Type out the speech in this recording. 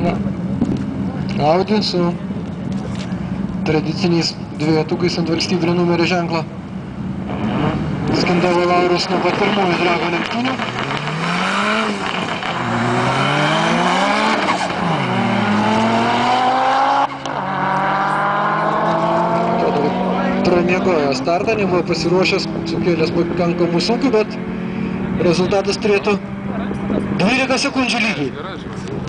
Na, Audi su tradiciniais dvietukais ant valstybinio numerio ženklo. Skandavo Laurus nuo pat pirmųjų drago lenktynių. Atrodo, kad Pramiegojo startą, nebuvo pasiruošęs, sukėlęs pakankamų sunkių, bet rezultatas turėtų 12 sekundžių lygiai.